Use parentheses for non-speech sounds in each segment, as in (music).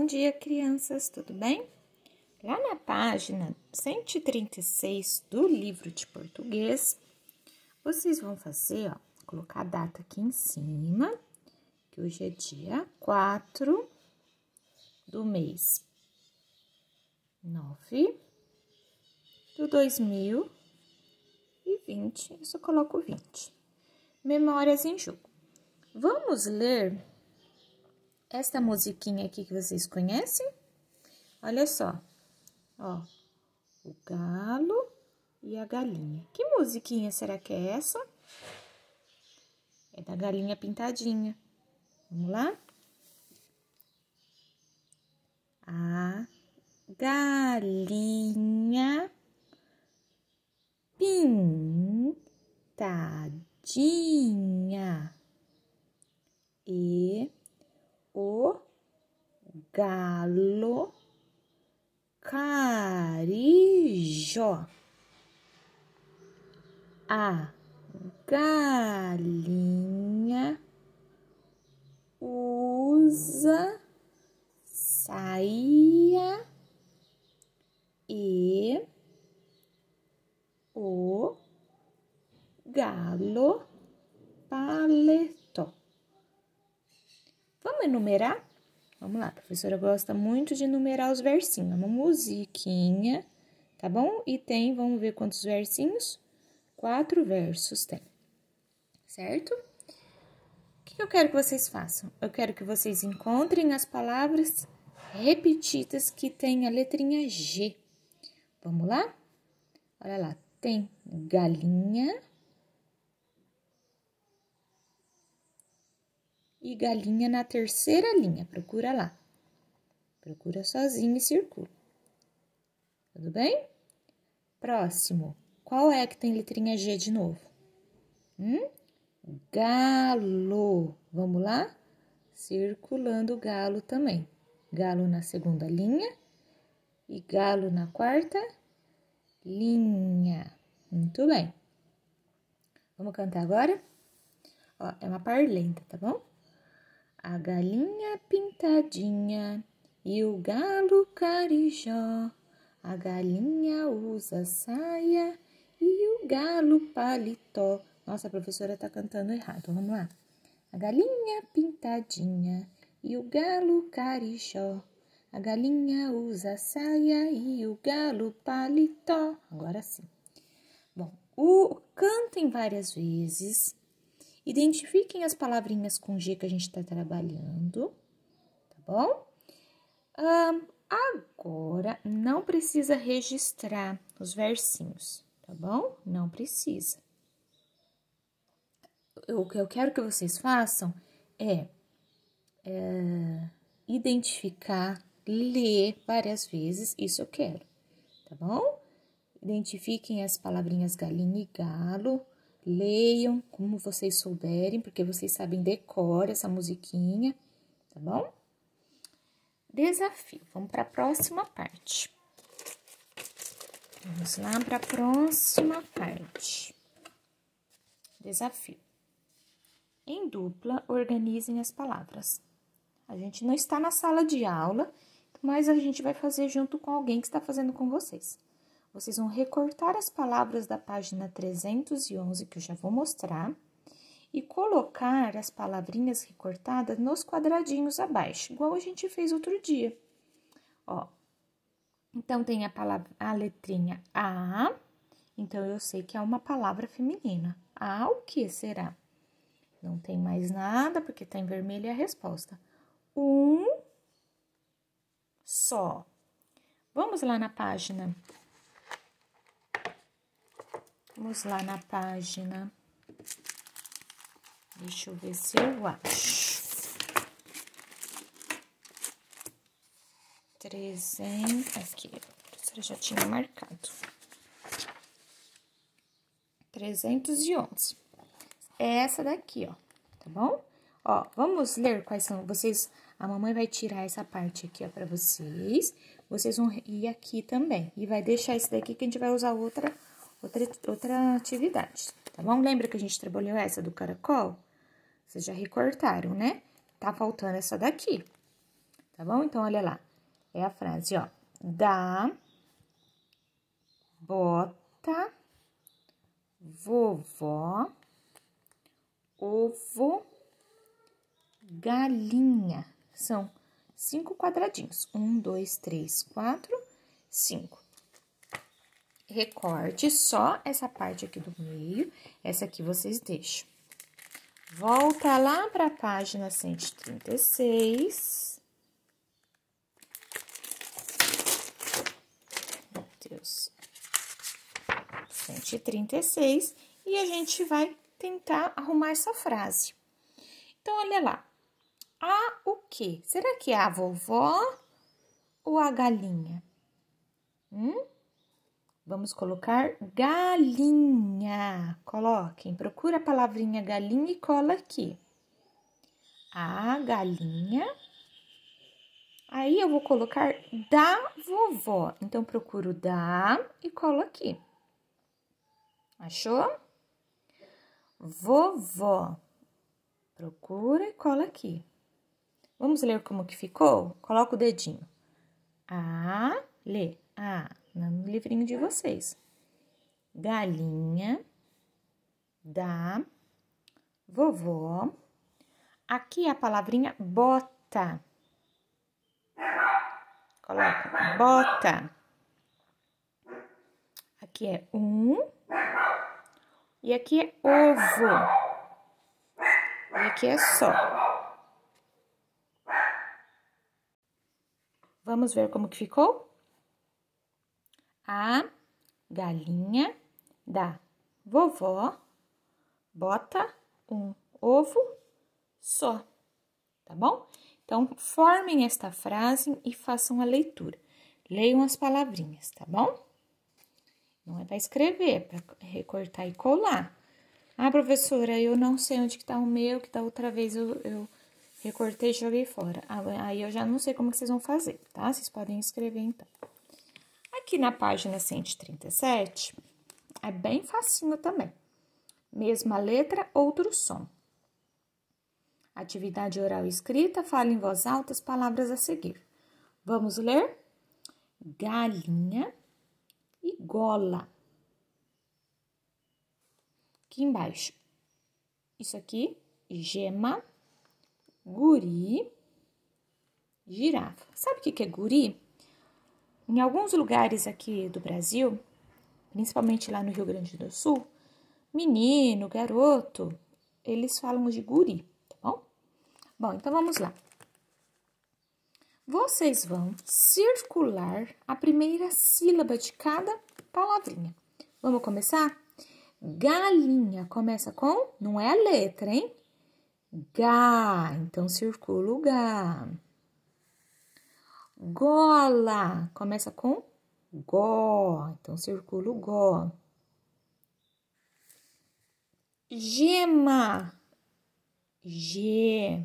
Bom dia, crianças, tudo bem? Lá na página 136 do livro de português, vocês vão fazer, ó, colocar a data aqui em cima, que hoje é dia 4 do mês 9 do 2020, eu só coloco 20. Memórias em jogo. Vamos ler esta musiquinha aqui que vocês conhecem? Olha só, ó, o galo e a galinha. Que musiquinha será que é essa? É da galinha pintadinha. Vamos lá? A galinha pintadinha e o galo carijó. A galinha usa saia e o galo paletó. Vamos enumerar? Vamos lá, a professora gosta muito de enumerar os versinhos. Uma musiquinha, tá bom? E tem, vamos ver quantos versinhos? Quatro versos tem, certo? O que eu quero que vocês façam? Eu quero que vocês encontrem as palavras repetidas que tem a letrinha G. Vamos lá? Olha lá, tem galinha, e galinha na terceira linha. Procura lá. Procura sozinho e circula. Tudo bem? Próximo. Qual é que tem letrinha G de novo? Hum? Galo. Vamos lá? Circulando o galo também. Galo na segunda linha e galo na quarta linha. Muito bem. Vamos cantar agora? Ó, é uma parlenta, tá bom? A galinha pintadinha e o galo carijó. A galinha usa saia e o galo paletó. Nossa, a professora tá cantando errado. Vamos lá. A galinha pintadinha e o galo carijó. A galinha usa saia e o galo paletó. Agora sim. Bom, o cantem várias vezes Identifiquem as palavrinhas com G que a gente está trabalhando, tá bom? Um, agora, não precisa registrar os versinhos, tá bom? Não precisa. O que eu quero que vocês façam é, é identificar, ler várias vezes, isso eu quero, tá bom? Identifiquem as palavrinhas galinha e galo, Leiam como vocês souberem, porque vocês sabem decor essa musiquinha, tá bom? Desafio. Vamos para a próxima parte. Vamos lá para a próxima parte. Desafio. Em dupla, organizem as palavras. A gente não está na sala de aula, mas a gente vai fazer junto com alguém que está fazendo com vocês. Vocês vão recortar as palavras da página 311, que eu já vou mostrar, e colocar as palavrinhas recortadas nos quadradinhos abaixo, igual a gente fez outro dia. Ó, então tem a palavra, a letrinha A, então eu sei que é uma palavra feminina. A o que será? Não tem mais nada, porque tá em vermelho a resposta. Um só. Vamos lá na página Vamos lá na página. Deixa eu ver se eu acho. Trezentos. Aqui, você já tinha marcado. Trezentos e onze. É essa daqui, ó, tá bom? Ó, vamos ler quais são. Vocês, a mamãe vai tirar essa parte aqui, ó, pra vocês. Vocês vão ir aqui também. E vai deixar esse daqui que a gente vai usar outra outra, outra atividade, tá bom? Lembra que a gente trabalhou essa do caracol? Vocês já recortaram, né? Tá faltando essa daqui, tá bom? Então, olha lá. É a frase, ó. Da, bota, vovó, ovo, galinha. São cinco quadradinhos. Um, dois, três, quatro, cinco. Recorte só essa parte aqui do meio, essa aqui vocês deixam. Volta lá para a página 136. Meu Deus. 136. E a gente vai tentar arrumar essa frase. Então, olha lá. A o quê? Será que é a vovó ou a galinha? Hum? Vamos colocar galinha. Coloquem, procura a palavrinha galinha e cola aqui. A galinha. Aí eu vou colocar da vovó. Então, procuro da e colo aqui. Achou? Vovó. Procura e cola aqui. Vamos ler como que ficou? Coloca o dedinho. A, lê. A, no livrinho de vocês. Galinha da vovó. Aqui é a palavrinha bota. Coloca bota. Aqui é um. E aqui é ovo. E aqui é só. Vamos ver como que ficou? A galinha da vovó bota um ovo só, tá bom? Então, formem esta frase e façam a leitura. Leiam as palavrinhas, tá bom? Não é para escrever, é para recortar e colar. Ah, professora, eu não sei onde que tá o meu, que da outra vez eu, eu recortei e joguei fora. Ah, aí eu já não sei como que vocês vão fazer, tá? Vocês podem escrever então. Aqui na página 137, é bem facinho também. Mesma letra, outro som. Atividade oral escrita, fala em voz alta as palavras a seguir. Vamos ler? Galinha e gola. Aqui embaixo. Isso aqui, gema, guri, girafa. Sabe o que é guri? Em alguns lugares aqui do Brasil, principalmente lá no Rio Grande do Sul, menino, garoto, eles falam de guri, tá bom? Bom, então vamos lá. Vocês vão circular a primeira sílaba de cada palavrinha. Vamos começar? Galinha começa com, não é a letra, hein? Gá, então circula o gá. Gola começa com gó, então circula o gó. Gema, G.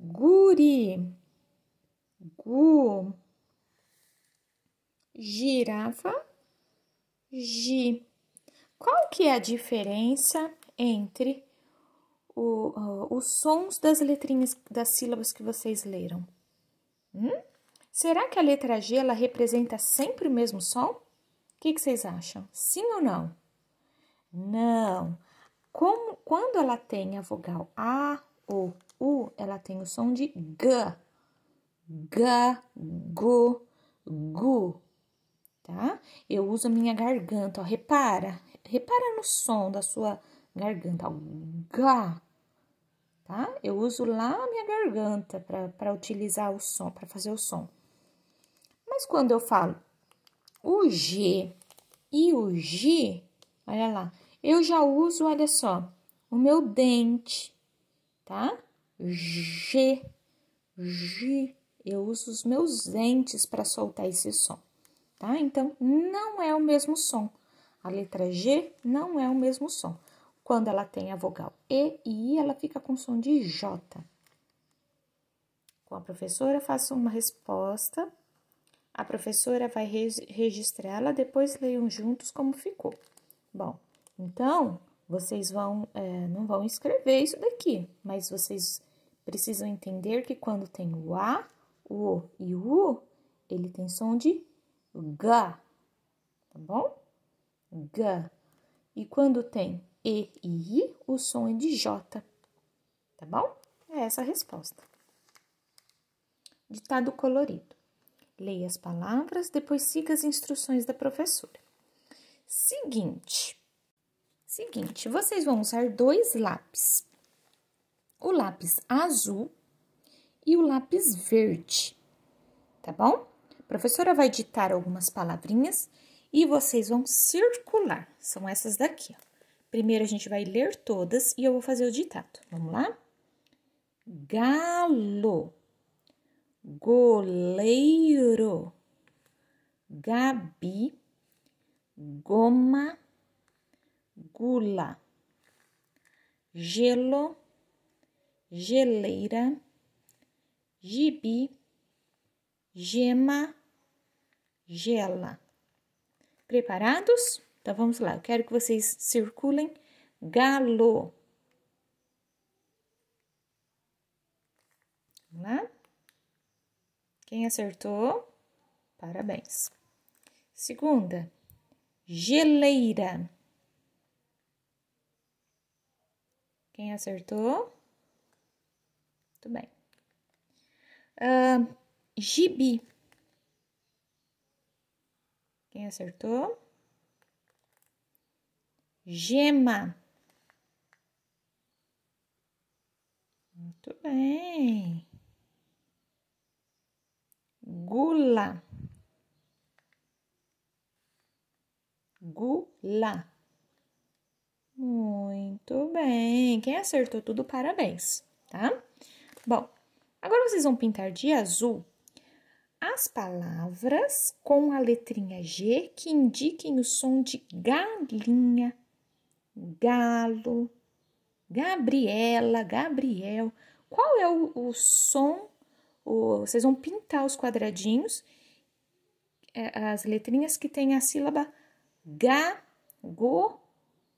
Guri, gu. Girafa, gi. Qual que é a diferença entre o, uh, os sons das letrinhas das sílabas que vocês leram. Hum? Será que a letra G ela representa sempre o mesmo som? O que, que vocês acham? Sim ou não? Não. Como, quando ela tem a vogal A ou U, ela tem o som de G. G, Gu, Gu. Tá? Eu uso a minha garganta, ó. Repara, repara no som da sua garganta, ó, gá, tá? Eu uso lá a minha garganta para utilizar o som, para fazer o som. Mas quando eu falo o G e o G, olha lá, eu já uso, olha só, o meu dente, tá? G, G, eu uso os meus dentes para soltar esse som, tá? Então, não é o mesmo som. A letra G não é o mesmo som. Quando ela tem a vogal E e I, ela fica com som de J. Com a professora, faça uma resposta. A professora vai registrá-la, depois leiam juntos como ficou. Bom, então, vocês vão, é, não vão escrever isso daqui, mas vocês precisam entender que quando tem o A, o O e o U, ele tem som de G, tá bom? G. E quando tem E e I, o som é de J, tá bom? É essa a resposta. Ditado colorido. Leia as palavras, depois siga as instruções da professora. Seguinte. Seguinte, vocês vão usar dois lápis. O lápis azul e o lápis verde, tá bom? A professora vai ditar algumas palavrinhas e vocês vão circular. São essas daqui, ó. Primeiro a gente vai ler todas e eu vou fazer o ditado. Vamos lá? Galo, goleiro, Gabi, goma, gula, gelo, geleira, gibi, gema, gela. Preparados? Então vamos lá, eu quero que vocês circulem galo. Vamos lá? Quem acertou? Parabéns. Segunda, geleira. Quem acertou? Muito bem. Uh, gibi. Quem acertou? Gema. Muito bem. Gula. Gula. Muito bem. Quem acertou tudo, parabéns, tá? Bom, agora vocês vão pintar de azul as palavras com a letrinha G que indiquem o som de galinha, galo, Gabriela, Gabriel. Qual é o, o som? O, vocês vão pintar os quadradinhos, é, as letrinhas que tem a sílaba Ga, Go,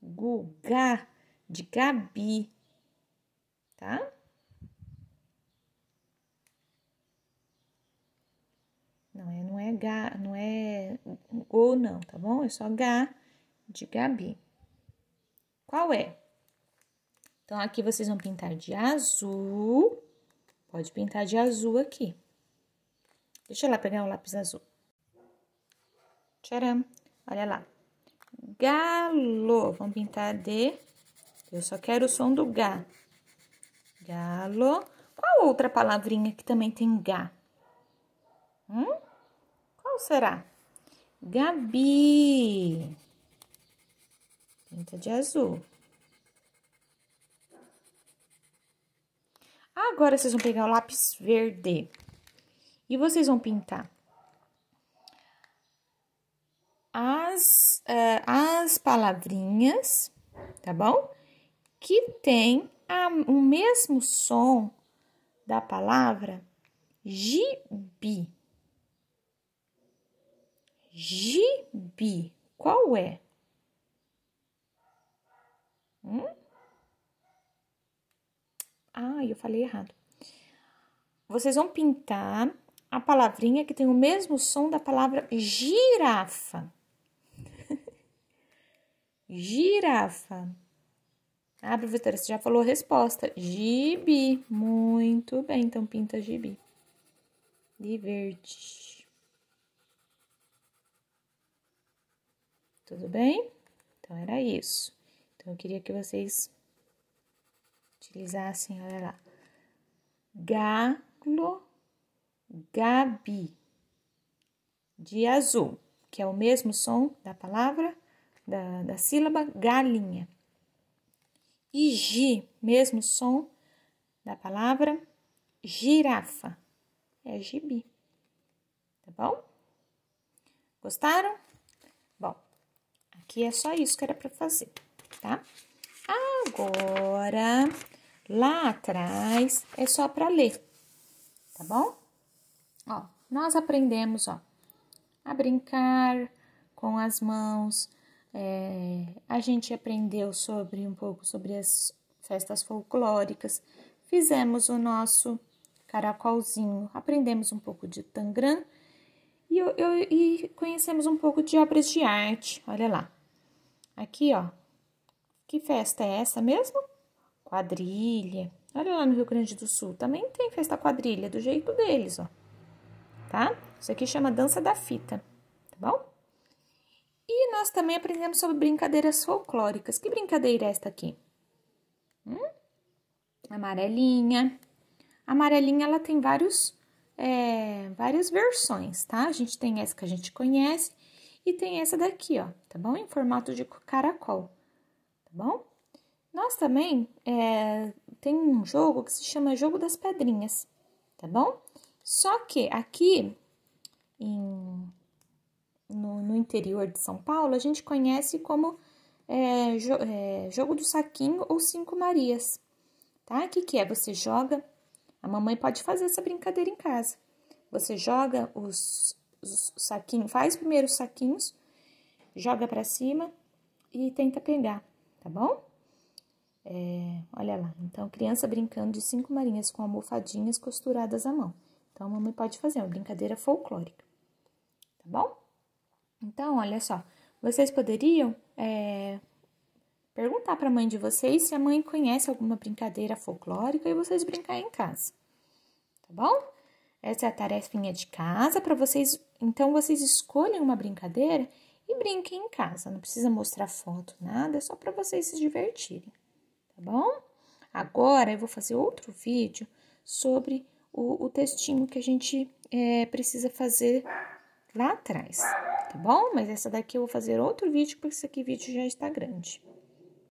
Gu, Ga, de Gabi, tá? Não é, não é H, não é Go não, tá bom? É só H de Gabi. Qual é? Então, aqui vocês vão pintar de azul. Pode pintar de azul aqui. Deixa eu lá pegar o lápis azul. Tcharam! Olha lá. Galo. Vamos pintar de... Eu só quero o som do G. Galo. Qual outra palavrinha que também tem G? Hum? Qual será? Gabi. Pinta de azul. Agora vocês vão pegar o lápis verde e vocês vão pintar as, uh, as palavrinhas, tá bom? Que tem a, o mesmo som da palavra gibi. Gibi. Qual é? Hum? Ah, eu falei errado. Vocês vão pintar a palavrinha que tem o mesmo som da palavra girafa. (laughs) girafa. Ah, professora, você já falou a resposta. Gibi. Muito bem, então pinta gibi. De verde. Tudo bem? Então, era isso. Então, eu queria que vocês utilizassem, olha lá. Galo, Gabi. De azul, que é o mesmo som da palavra, da, da sílaba galinha. E gi, mesmo som da palavra girafa. É gibi. Tá bom? Gostaram? Bom, aqui é só isso que era para fazer, tá? Agora, lá atrás é só para ler, tá bom? Ó, nós aprendemos, ó, a brincar com as mãos. É, a gente aprendeu sobre um pouco sobre as festas folclóricas. fizemos o nosso caracolzinho, aprendemos um pouco de Tangram e, eu, eu, e conhecemos um pouco de obras de arte. Olha lá. Aqui, ó. Que festa é essa mesmo? Quadrilha. Olha lá no Rio Grande do Sul. Também tem festa quadrilha, do jeito deles, ó. Tá? Isso aqui chama dança da fita, tá bom? E nós também aprendemos sobre brincadeiras folclóricas. Que brincadeira é esta aqui? Hum? Amarelinha. A amarelinha, ela tem vários, é, várias versões, tá? A gente tem essa que a gente conhece e tem essa daqui, ó, tá bom? Em formato de caracol, bom? Nós também é, tem um jogo que se chama Jogo das Pedrinhas, tá bom? Só que aqui em, no, no interior de São Paulo, a gente conhece como é, jo, é, Jogo do Saquinho ou Cinco Marias, tá? O que, que é? Você joga, a mamãe pode fazer essa brincadeira em casa. Você joga os, os saquinhos, faz primeiro os saquinhos, joga para cima e tenta pegar, tá bom? É, olha lá, então, criança brincando de cinco marinhas com almofadinhas costuradas à mão. Então, a mamãe pode fazer uma brincadeira folclórica, tá bom? Então, olha só, vocês poderiam é, perguntar para a mãe de vocês se a mãe conhece alguma brincadeira folclórica e vocês brincarem em casa, tá bom? Essa é a tarefinha de casa para vocês. Então, vocês escolhem uma brincadeira e brinquem em casa. Não precisa mostrar foto, nada, é só para vocês se divertirem, tá bom? Agora eu vou fazer outro vídeo sobre o, o textinho que a gente é, precisa fazer lá atrás, tá bom? Mas essa daqui eu vou fazer outro vídeo, porque esse aqui vídeo já está grande.